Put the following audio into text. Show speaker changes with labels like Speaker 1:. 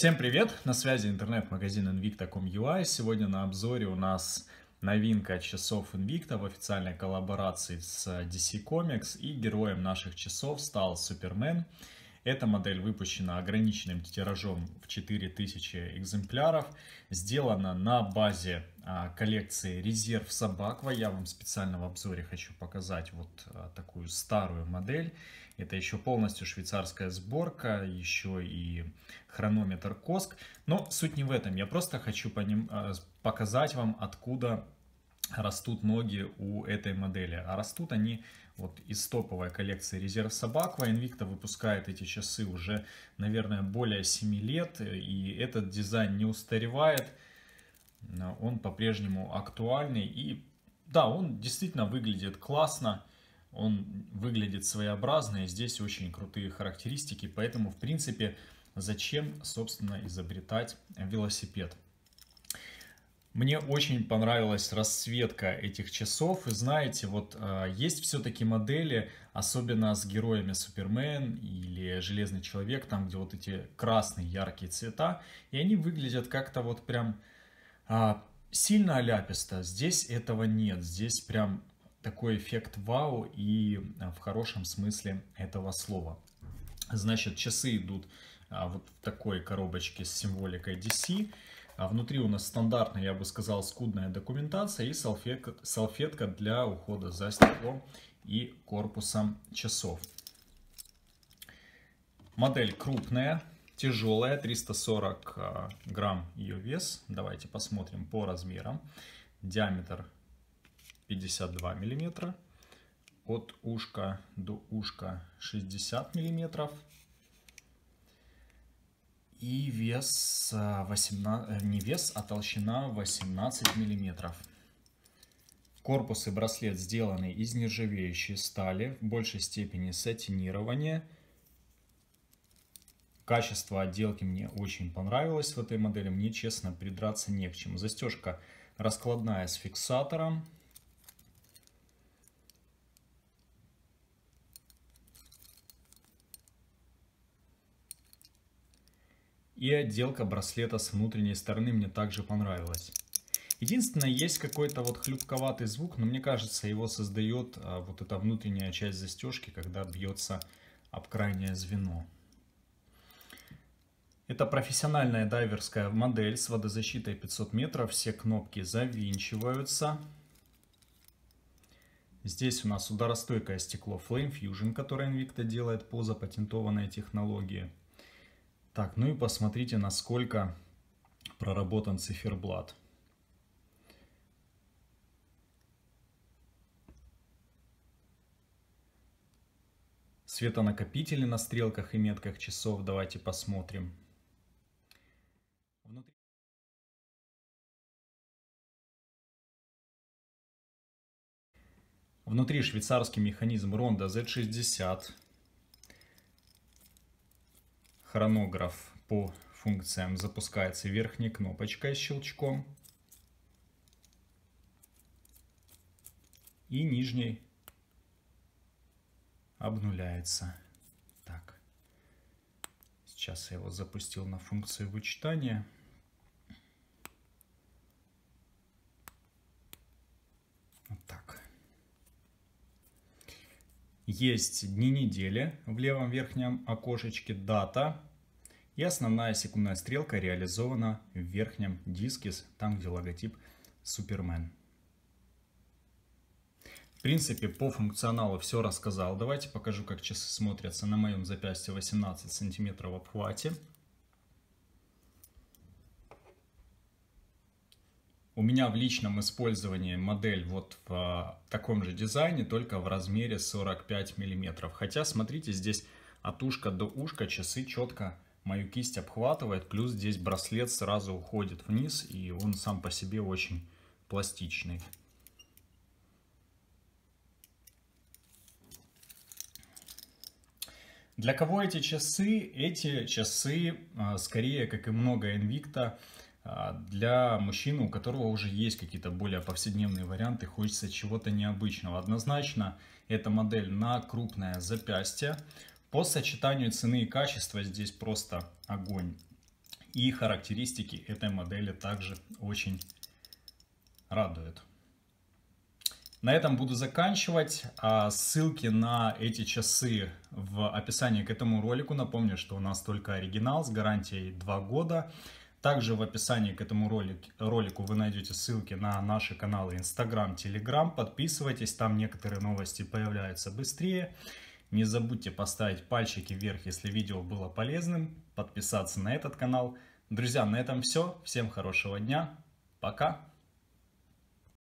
Speaker 1: Всем привет! На связи интернет-магазин invicta.com.ua. Сегодня на обзоре у нас новинка часов Invicta в официальной коллаборации с DC Comics. И героем наших часов стал Супермен. Эта модель выпущена ограниченным тиражом в 4000 экземпляров. Сделана на базе а, коллекции Резерв Собаква. Я вам специально в обзоре хочу показать вот а, такую старую модель. Это еще полностью швейцарская сборка, еще и хронометр Коск. Но суть не в этом. Я просто хочу по ним, а, показать вам, откуда растут ноги у этой модели. А растут они вот из топовой коллекции Резерв Собаква. Invicta выпускает эти часы уже, наверное, более 7 лет. И этот дизайн не устаревает. Он по-прежнему актуальный. И да, он действительно выглядит классно. Он выглядит своеобразно. И здесь очень крутые характеристики. Поэтому, в принципе, зачем, собственно, изобретать велосипед? Мне очень понравилась расцветка этих часов. И знаете, вот э, есть все-таки модели, особенно с героями Супермен или Железный Человек, там где вот эти красные яркие цвета, и они выглядят как-то вот прям э, сильно оляписто. Здесь этого нет, здесь прям такой эффект вау и в хорошем смысле этого слова. Значит, часы идут а, вот в такой коробочке с символикой DC. А внутри у нас стандартная, я бы сказал, скудная документация и салфетка, салфетка для ухода за стеклом и корпусом часов. Модель крупная, тяжелая, 340 а, грамм ее вес. Давайте посмотрим по размерам. Диаметр 52 миллиметра. От ушка до ушка 60 миллиметров и вес 18, э, не вес, а толщина 18 миллиметров. Корпус и браслет сделаны из нержавеющей стали, в большей степени сатинирования. Качество отделки мне очень понравилось в этой модели, мне честно придраться не к чему. Застежка раскладная с фиксатором. И отделка браслета с внутренней стороны мне также понравилась. Единственное, есть какой-то вот хлюпковатый звук, но мне кажется, его создает а, вот эта внутренняя часть застежки, когда бьется об крайнее звено. Это профессиональная дайверская модель с водозащитой 500 метров. Все кнопки завинчиваются. Здесь у нас ударостойкое стекло Flame Fusion, которое Invicta делает по запатентованной технологии. Так, ну и посмотрите, насколько проработан циферблат. Светонакопители на стрелках и метках часов давайте посмотрим. Внутри... Внутри швейцарский механизм Ronda Z60 Хронограф по функциям запускается верхней кнопочкой щелчком и нижней обнуляется. Так, сейчас я его запустил на функцию вычитания. Вот так. Есть дни недели в левом верхнем окошечке, дата. И основная секундная стрелка реализована в верхнем диске, там где логотип Супермен. В принципе, по функционалу все рассказал. Давайте покажу, как часы смотрятся на моем запястье 18 сантиметров в обхвате. У меня в личном использовании модель вот в а, таком же дизайне, только в размере 45 миллиметров. Хотя, смотрите, здесь от ушка до ушка часы четко мою кисть обхватывает. Плюс здесь браслет сразу уходит вниз, и он сам по себе очень пластичный. Для кого эти часы? Эти часы, а, скорее, как и много Invicta, для мужчины, у которого уже есть какие-то более повседневные варианты, хочется чего-то необычного. Однозначно, эта модель на крупное запястье. По сочетанию цены и качества здесь просто огонь. И характеристики этой модели также очень радуют. На этом буду заканчивать. А ссылки на эти часы в описании к этому ролику. Напомню, что у нас только оригинал с гарантией 2 года. Также в описании к этому ролик, ролику вы найдете ссылки на наши каналы Instagram, Telegram. Подписывайтесь, там некоторые новости появляются быстрее. Не забудьте поставить пальчики вверх, если видео было полезным, подписаться на этот канал. Друзья, на этом все. Всем хорошего дня. Пока.